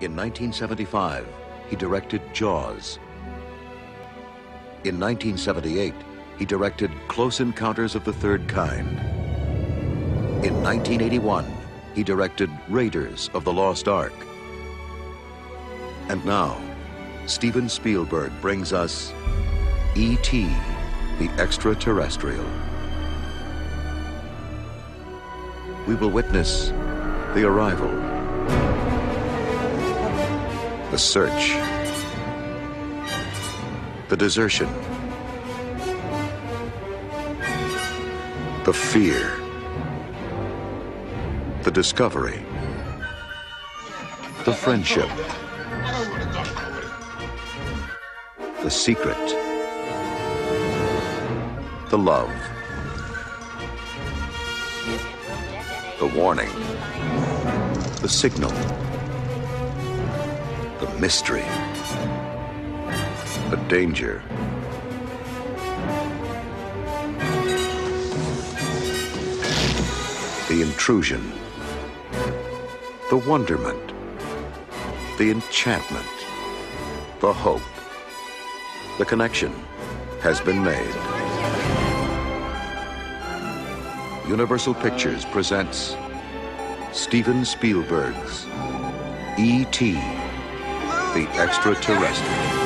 In 1975, he directed Jaws. In 1978, he directed Close Encounters of the Third Kind. In 1981, he directed Raiders of the Lost Ark. And now, Steven Spielberg brings us E.T., the Extraterrestrial. We will witness the arrival, the search, the desertion, the fear, the discovery, the friendship, the secret, the love, the warning, the signal, the mystery, the danger. The intrusion, the wonderment, the enchantment, the hope. The connection has been made. Universal Pictures presents Steven Spielberg's E.T. the Extraterrestrial.